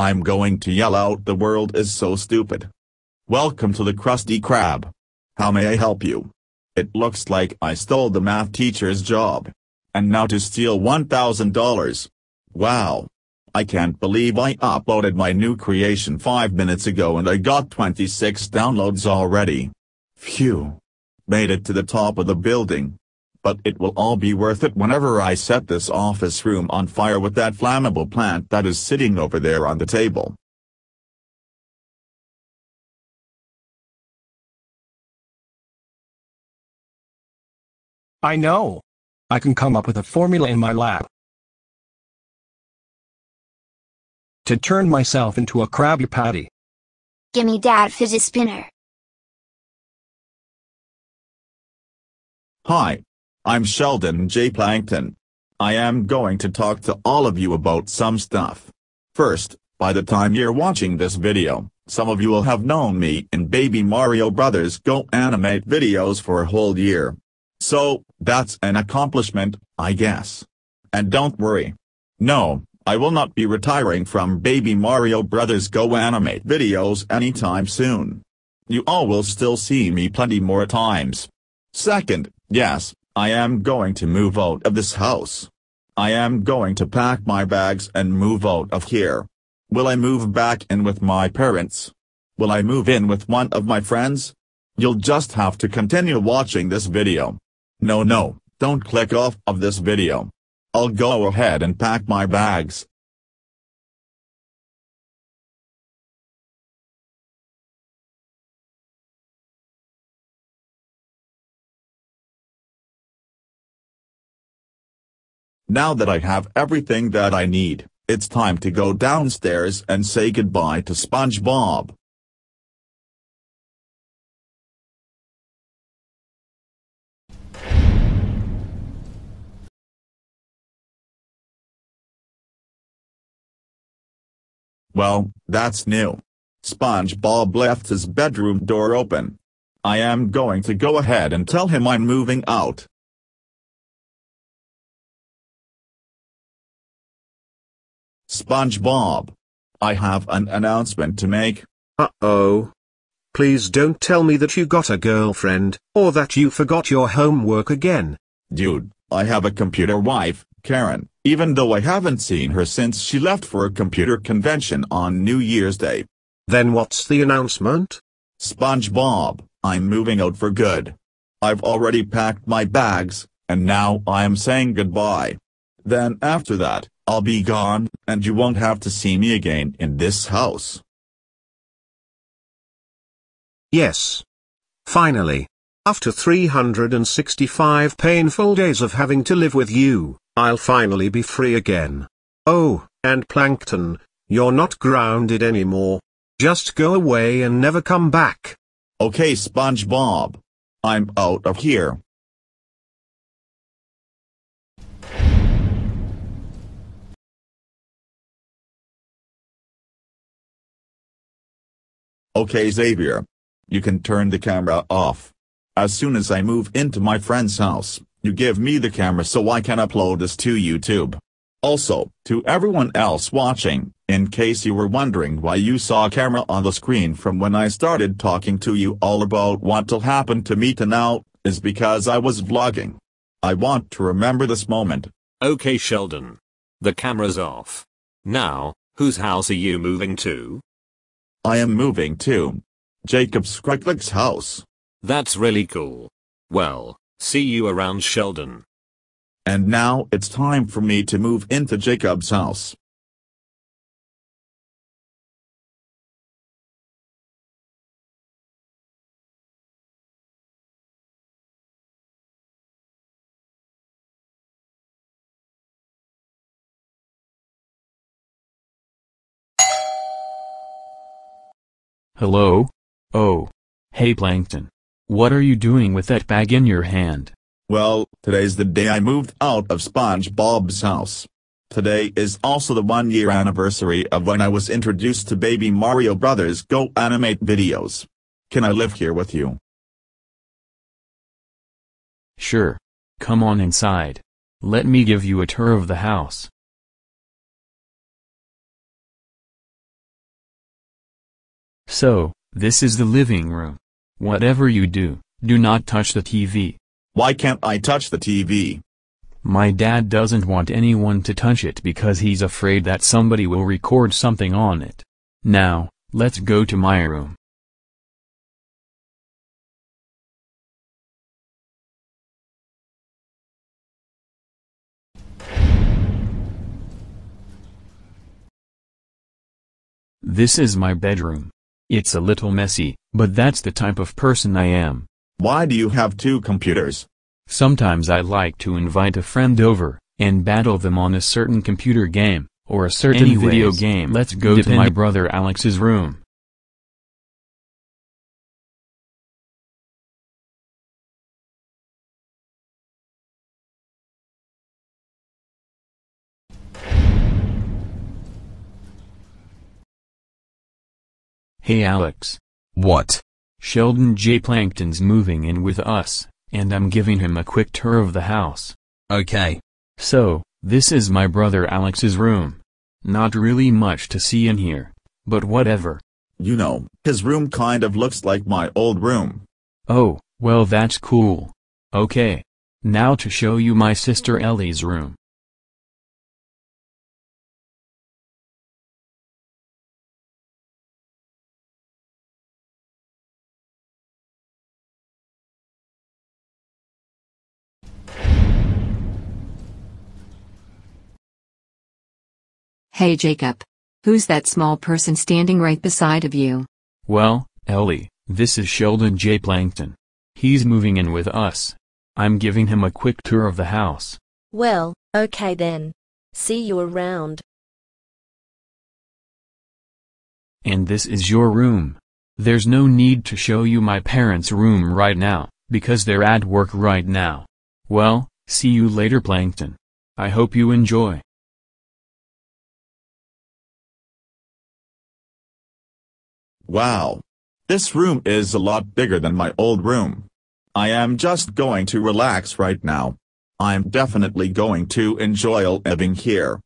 I'm going to yell out the world is so stupid. Welcome to the Krusty Krab. How may I help you? It looks like I stole the math teacher's job. And now to steal $1,000. Wow. I can't believe I uploaded my new creation 5 minutes ago and I got 26 downloads already. Phew. Made it to the top of the building. But it will all be worth it whenever I set this office room on fire with that flammable plant that is sitting over there on the table. I know. I can come up with a formula in my lab. To turn myself into a Krabby Patty. Gimme dad fidget spinner. Hi. I'm Sheldon J. Plankton. I am going to talk to all of you about some stuff. First, by the time you're watching this video, some of you will have known me in Baby Mario Brothers GoAnimate videos for a whole year. So, that's an accomplishment, I guess. And don't worry. No, I will not be retiring from Baby Mario Brothers GoAnimate videos anytime soon. You all will still see me plenty more times. Second, yes, I am going to move out of this house. I am going to pack my bags and move out of here. Will I move back in with my parents? Will I move in with one of my friends? You'll just have to continue watching this video. No no, don't click off of this video. I'll go ahead and pack my bags. Now that I have everything that I need, it's time to go downstairs and say goodbye to SpongeBob. Well, that's new. SpongeBob left his bedroom door open. I am going to go ahead and tell him I'm moving out. SpongeBob. I have an announcement to make. Uh-oh. Please don't tell me that you got a girlfriend, or that you forgot your homework again. Dude, I have a computer wife, Karen, even though I haven't seen her since she left for a computer convention on New Year's Day. Then what's the announcement? SpongeBob, I'm moving out for good. I've already packed my bags, and now I am saying goodbye. Then after that, I'll be gone, and you won't have to see me again in this house. Yes. Finally. After 365 painful days of having to live with you, I'll finally be free again. Oh, and Plankton, you're not grounded anymore. Just go away and never come back. Okay SpongeBob. I'm out of here. Okay Xavier. You can turn the camera off. As soon as I move into my friend's house, you give me the camera so I can upload this to YouTube. Also, to everyone else watching, in case you were wondering why you saw a camera on the screen from when I started talking to you all about what'll happen to me tonight, is because I was vlogging. I want to remember this moment. Okay Sheldon. The camera's off. Now, whose house are you moving to? I am moving to Jacob Skreklik's house. That's really cool. Well, see you around Sheldon. And now it's time for me to move into Jacob's house. Hello? Oh. Hey Plankton. What are you doing with that bag in your hand? Well, today's the day I moved out of SpongeBob's house. Today is also the one-year anniversary of when I was introduced to Baby Mario Brothers GoAnimate videos. Can I live here with you? Sure. Come on inside. Let me give you a tour of the house. So, this is the living room. Whatever you do, do not touch the TV. Why can't I touch the TV? My dad doesn't want anyone to touch it because he's afraid that somebody will record something on it. Now, let's go to my room. This is my bedroom. It's a little messy, but that's the type of person I am. Why do you have two computers? Sometimes I like to invite a friend over, and battle them on a certain computer game, or a certain Anyways, video game. Let's go to my brother Alex's room. Hey Alex. What? Sheldon J. Plankton's moving in with us, and I'm giving him a quick tour of the house. Okay. So, this is my brother Alex's room. Not really much to see in here, but whatever. You know, his room kind of looks like my old room. Oh, well that's cool. Okay. Now to show you my sister Ellie's room. Hey Jacob. Who's that small person standing right beside of you? Well, Ellie, this is Sheldon J. Plankton. He's moving in with us. I'm giving him a quick tour of the house. Well, okay then. See you around. And this is your room. There's no need to show you my parents' room right now, because they're at work right now. Well, see you later Plankton. I hope you enjoy. Wow. This room is a lot bigger than my old room. I am just going to relax right now. I'm definitely going to enjoy living here.